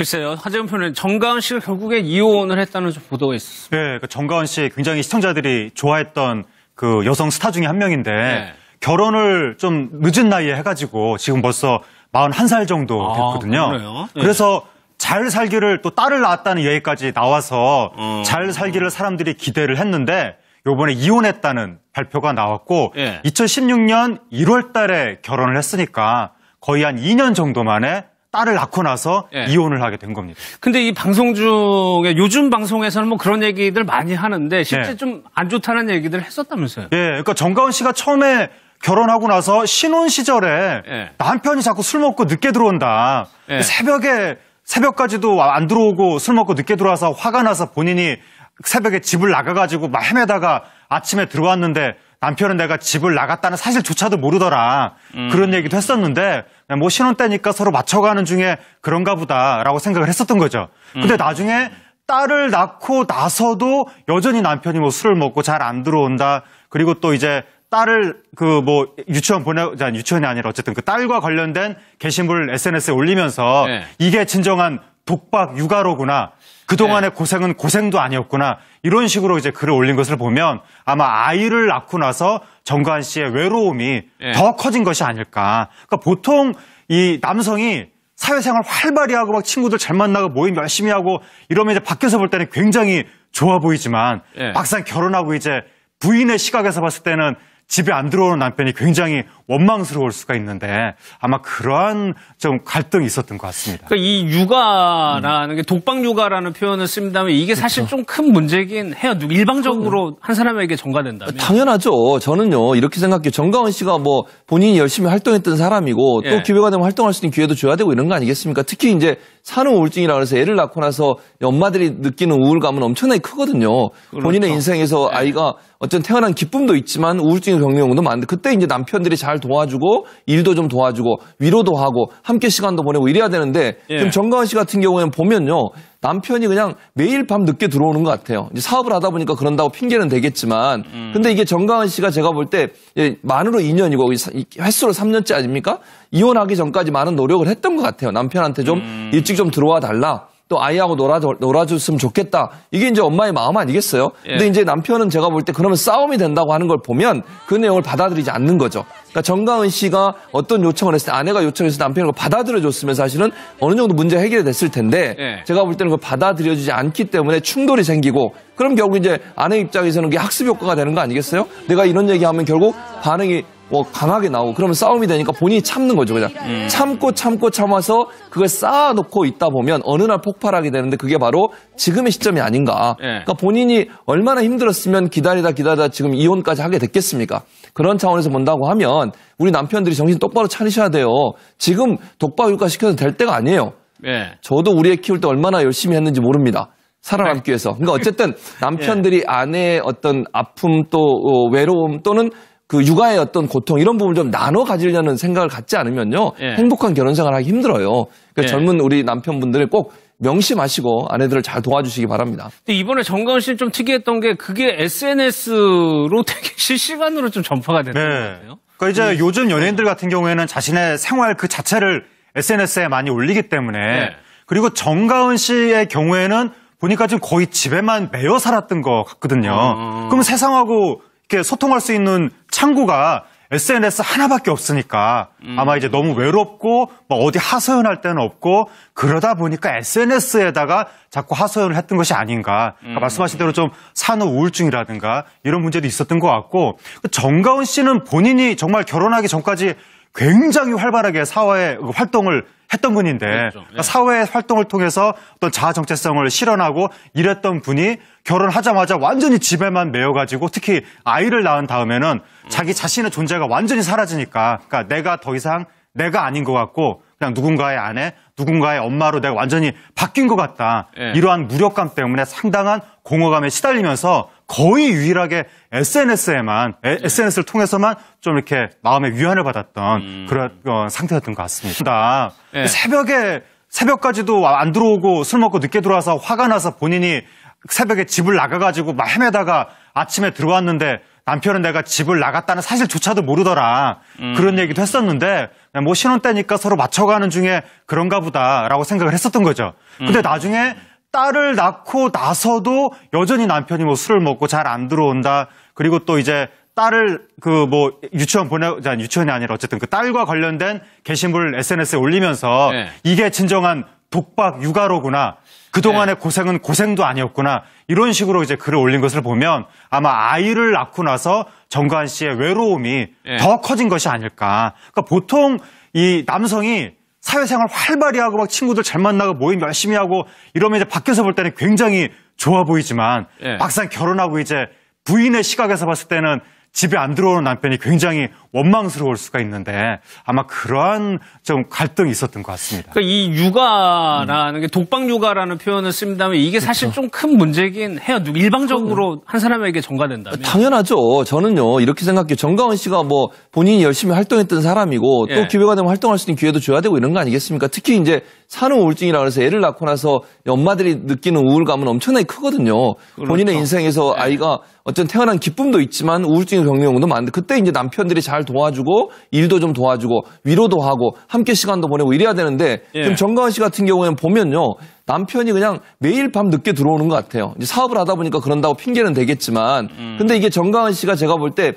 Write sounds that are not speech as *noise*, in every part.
글쎄요. 하재훈 표는 정가은 씨가 결국에 이혼을 했다는 좀 보도가 있었습니다. 네, 그 정가은 씨 굉장히 시청자들이 좋아했던 그 여성 스타 중에 한 명인데 네. 결혼을 좀 늦은 나이에 해가지고 지금 벌써 41살 정도 아, 됐거든요. 그러네요. 네. 그래서 잘 살기를 또 딸을 낳았다는 얘기까지 나와서 어. 잘 살기를 사람들이 기대를 했는데 요번에 이혼했다는 발표가 나왔고 예. 2016년 1월 달에 결혼을 했으니까 거의 한 2년 정도 만에 딸을 낳고 나서 예. 이혼을 하게 된 겁니다. 근데 이 방송 중에 요즘 방송에서는 뭐 그런 얘기들 많이 하는데 실제 네. 좀안 좋다는 얘기들 했었다면서요. 예, 그러니까 정가은 씨가 처음에 결혼하고 나서 신혼 시절에 예. 남편이 자꾸 술 먹고 늦게 들어온다. 예. 새벽에 새벽까지도 안 들어오고 술 먹고 늦게 들어와서 화가 나서 본인이 새벽에 집을 나가가지고 막 헤매다가 아침에 들어왔는데 남편은 내가 집을 나갔다는 사실조차도 모르더라. 그런 얘기도 했었는데 뭐 신혼 때니까 서로 맞춰가는 중에 그런가 보다라고 생각을 했었던 거죠. 근데 나중에 딸을 낳고 나서도 여전히 남편이 뭐 술을 먹고 잘 안 들어온다. 그리고 또 이제 딸을 그 뭐 유치원 보내 아니, 유치원이 아니라 어쨌든 그 딸과 관련된 게시물을 SNS에 올리면서 네. 이게 진정한 독박 육아로구나. 그동안의 고생은 고생도 아니었구나. 이런 식으로 이제 글을 올린 것을 보면 아마 아이를 낳고 나서 정가은 씨의 외로움이 네. 더 커진 것이 아닐까. 그러니까 보통 이 남성이 사회생활 활발히 하고 막 친구들 잘 만나고 모임 열심히 하고 이러면 이제 밖에서 볼 때는 굉장히 좋아 보이지만 예. 막상 결혼하고 이제 부인의 시각에서 봤을 때는 집에 안 들어오는 남편이 굉장히 원망스러울 수가 있는데 아마 그러한 좀 갈등이 있었던 것 같습니다. 그러니까 이 육아라는 게 독박 육아라는 표현을 쓴다면 이게 사실 좀큰 문제긴 해요. 일방적으로 한 사람에게 전가된다면. 당연하죠. 저는요 이렇게 생각해요. 정가은 씨가 뭐 본인이 열심히 활동했던 사람이고 예. 또 기회가 되면 활동할 수 있는 기회도 줘야 되고 이런 거 아니겠습니까? 특히 이제 산후 우울증이라 그래서 애를 낳고 나서 엄마들이 느끼는 우울감은 엄청나게 크거든요. 본인의 인생에서 아이가 어떤 태어난 기쁨도 있지만 우울증을 겪는 경우도 많은데 그때 이제 남편들이 잘 도와주고 일도 좀 도와주고 위로도 하고 함께 시간도 보내고 이래야 되는데 예. 지금 정가은 씨 같은 경우에는 보면요. 남편이 그냥 매일 밤 늦게 들어오는 것 같아요. 이제 사업을 하다 보니까 그런다고 핑계는 되겠지만, 근데 이게 정가은 씨가 제가 볼 때 만으로 2년이고 횟수로 3년째 아닙니까? 이혼하기 전까지 많은 노력을 했던 것 같아요. 남편한테 좀 일찍 좀 들어와 달라. 또 아이하고 놀아, 놀아줬으면 좋겠다. 이게 이제 엄마의 마음 아니겠어요? 근데 예. 이제 남편은 제가 볼 때 그러면 싸움이 된다고 하는 걸 보면 그 내용을 받아들이지 않는 거죠. 그러니까 정가은 씨가 어떤 요청을 했을 때 아내가 요청해서 남편이 받아들여줬으면 사실은 어느 정도 문제 해결이 됐을 텐데 예. 제가 볼 때는 그걸 받아들여주지 않기 때문에 충돌이 생기고 그럼 결국 이제 아내 입장에서는 그게 학습 효과가 되는 거 아니겠어요? 내가 이런 얘기하면 결국 반응이 뭐 강하게 나오고 그러면 싸움이 되니까 본인이 참는 거죠 그냥 참고 참고 참아서 그걸 쌓아놓고 있다 보면 어느 날 폭발하게 되는데 그게 바로 지금의 시점이 아닌가 예. 그러니까 본인이 얼마나 힘들었으면 기다리다 기다리다 지금 이혼까지 하게 됐겠습니까 그런 차원에서 본다고 하면 우리 남편들이 정신 똑바로 차리셔야 돼요 지금 독박 육아 시켜도 될 때가 아니에요 예. 저도 우리 애 키울 때 얼마나 열심히 했는지 모릅니다. 살아남기 위해서. 그러니까 어쨌든 *laughs* 남편들이 아내의 어떤 아픔 또 어, 외로움 또는 그 육아의 어떤 고통 이런 부분을 좀 나눠 가지려는 생각을 갖지 않으면요. 예. 행복한 결혼 생활 하기 힘들어요. 그러니까 예. 젊은 우리 남편분들이 꼭 명심하시고 아내들을 잘 도와주시기 바랍니다. 근데 이번에 정가은 씨는 좀 특이했던 게 그게 SNS로 *laughs* 되게 실시간으로 좀 전파가 됐던 것 같아요. 그러니까 이제 요즘 연예인들 같은 경우에는 자신의 생활 그 자체를 SNS에 많이 올리기 때문에 네. 그리고 정가은 씨의 경우에는 보니까 지금 거의 집에만 매여 살았던 것 같거든요. 어. 그럼 세상하고 이렇게 소통할 수 있는 창구가 SNS 하나밖에 없으니까 음. 아마 이제 너무 외롭고 뭐 어디 하소연할 데는 없고 그러다 보니까 SNS에다가 자꾸 하소연을 했던 것이 아닌가. 그러니까 음. 말씀하신 대로 좀 산후 우울증이라든가 이런 문제도 있었던 것 같고 그 정가은 씨는 본인이 정말 결혼하기 전까지 굉장히 활발하게 사회에 활동을 했던 분인데 그렇죠. 그러니까 사회 활동을 통해서 어떤 자아 정체성을 실현하고 이랬던 분이 결혼하자마자 완전히 집에만 매여가지고 특히 아이를 낳은 다음에는 자기 자신의 존재가 완전히 사라지니까 그러니까 내가 더 이상 내가 아닌 것 같고 그냥 누군가의 아내, 누군가의 엄마로 내가 완전히 바뀐 것 같다. 예. 이러한 무력감 때문에 상당한 공허감에 시달리면서 거의 유일하게 SNS에만 SNS를 통해서만 좀 이렇게 마음의 위안을 받았던 그런 어, 상태였던 것 같습니다. 예. 새벽에 새벽까지도 안 들어오고 술 먹고 늦게 들어와서 화가 나서 본인이 새벽에 집을 나가가지고 막 헤매다가 아침에 들어왔는데 남편은 내가 집을 나갔다는 사실조차도 모르더라. 그런 얘기도 했었는데 뭐 신혼 때니까 서로 맞춰가는 중에 그런가 보다라고 생각을 했었던 거죠. 근데 나중에 딸을 낳고 나서도 여전히 남편이 뭐 술을 먹고 잘 안 들어온다. 그리고 또 이제 딸을 그 뭐 유치원 보내 아니, 유치원이 아니라 어쨌든 그 딸과 관련된 게시물을 SNS에 올리면서 네. 이게 진정한 독박 육아로구나. 그동안의 고생은 고생도 아니었구나. 이런 식으로 이제 글을 올린 것을 보면 아마 아이를 낳고 나서 정가은 씨의 외로움이 네. 더 커진 것이 아닐까. 그러니까 보통 이 남성이 사회생활 활발히 하고 막 친구들 잘 만나고 모임 열심히 하고 이러면 이제 밖에서 볼 때는 굉장히 좋아 보이지만 예. 막상 결혼하고 이제 부인의 시각에서 봤을 때는 집에 안 들어오는 남편이 굉장히 원망스러울 수가 있는데 아마 그러한 좀 갈등이 있었던 것 같습니다. 그러니까 이 육아라는 게 독박 육아라는 표현을 쓴다면 이게 사실 좀큰 문제긴 해요. 누- 일방적으로 한 사람에게 전가된다면. 당연하죠. 저는요 이렇게 생각해요. 정가은 씨가 뭐 본인이 열심히 활동했던 사람이고 예. 또 기회가 되면 활동할 수 있는 기회도 줘야 되고 이런 거 아니겠습니까? 특히 이제 산후 우울증이라 그래서 애를 낳고 나서 엄마들이 느끼는 우울감은 엄청나게 크거든요. 본인의 인생에서 아이가 어떤 태어난 기쁨도 있지만 우울증을 겪는 경우도 많은데 그때 이제 남편들이 잘 도와주고 일도 좀 도와주고 위로도 하고 함께 시간도 보내고 이래야 되는데 예. 지금 정가은 씨 같은 경우에는 보면요. 남편이 그냥 매일 밤 늦게 들어오는 것 같아요. 이제 사업을 하다 보니까 그런다고 핑계는 되겠지만, 근데 이게 정가은 씨가 제가 볼 때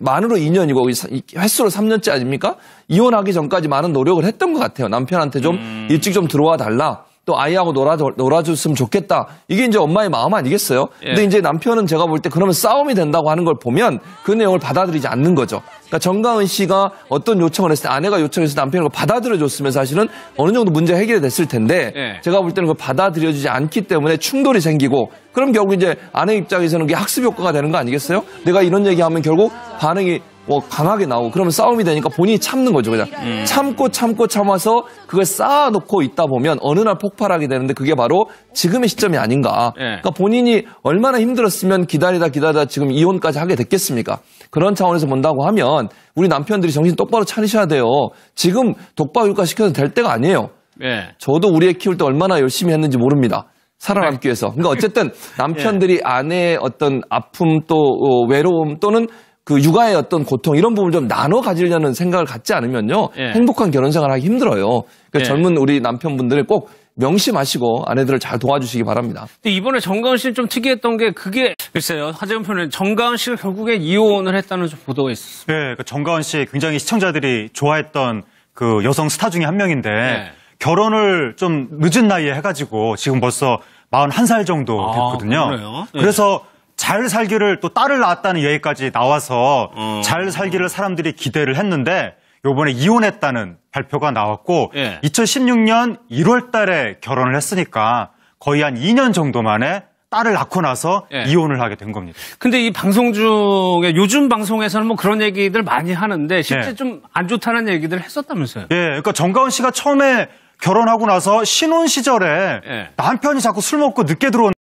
만으로 2년이고 이 사- 이 횟수로 3년째 아닙니까? 이혼하기 전까지 많은 노력을 했던 것 같아요. 남편한테 좀 일찍 좀 들어와 달라. 또 아이하고 놀아, 놀아줬으면 좋겠다. 이게 이제 엄마의 마음 아니겠어요? 근데 예. 이제 남편은 제가 볼 때 그러면 싸움이 된다고 하는 걸 보면 그 내용을 받아들이지 않는 거죠. 그러니까 정가은 씨가 어떤 요청을 했을 때 아내가 요청했을 때 남편이 그걸 받아들여줬으면 사실은 어느 정도 문제 해결이 됐을 텐데 예. 제가 볼 때는 그걸 받아들여주지 않기 때문에 충돌이 생기고 그럼 결국 이제 아내 입장에서는 그게 학습 효과가 되는 거 아니겠어요? 내가 이런 얘기하면 결국 반응이 뭐 강하게 나오고 그러면 싸움이 되니까 본인이 참는 거죠 그냥 참고 참고 참아서 그걸 쌓아놓고 있다 보면 어느 날 폭발하게 되는데 그게 바로 지금의 시점이 아닌가 예. 그러니까 본인이 얼마나 힘들었으면 기다리다 기다리다 지금 이혼까지 하게 됐겠습니까 그런 차원에서 본다고 하면 우리 남편들이 정신 똑바로 차리셔야 돼요 지금 독박 육아 시켜도 될 때가 아니에요 예. 저도 우리 애 키울 때 얼마나 열심히 했는지 모릅니다. 살아남기 위해서. 그러니까 어쨌든 *laughs* 남편들이 아내의 어떤 아픔 또 어, 외로움 또는 그 육아의 어떤 고통 이런 부분을 좀 나눠 가지려는 생각을 갖지 않으면요. 예. 행복한 결혼 생활 하기 힘들어요. 그러니까 예. 젊은 우리 남편분들을 꼭 명심하시고 아내들을 잘 도와주시기 바랍니다. 근데 이번에 정가은 씨는 좀 특이했던 게 그게 글쎄요. 하재훈 표는 정가은 씨가 결국에 이혼을 했다는 좀 보도가 있었어요. 네, 그 정가은 씨 굉장히 시청자들이 좋아했던 그 여성 스타 중에 한 명인데 네. 결혼을 좀 늦은 나이에 해가지고 지금 벌써 41살 정도 아, 됐거든요. 네. 그래서 잘 살기를 또 딸을 낳았다는 얘기까지 나와서 어. 잘 살기를 사람들이 기대를 했는데 요번에 이혼했다는 발표가 나왔고 예. 2016년 1월 달에 결혼을 했으니까 거의 한 2년 정도 만에 딸을 낳고 나서 예. 이혼을 하게 된 겁니다. 근데 이 방송 중에 요즘 방송에서는 뭐 그런 얘기들 많이 하는데 실제 네. 좀안 좋다는 얘기들 했었다면서요. 예, 그러니까 정가은 씨가 처음에 결혼하고 나서 신혼 시절에 예. 남편이 자꾸 술 먹고 늦게 들어온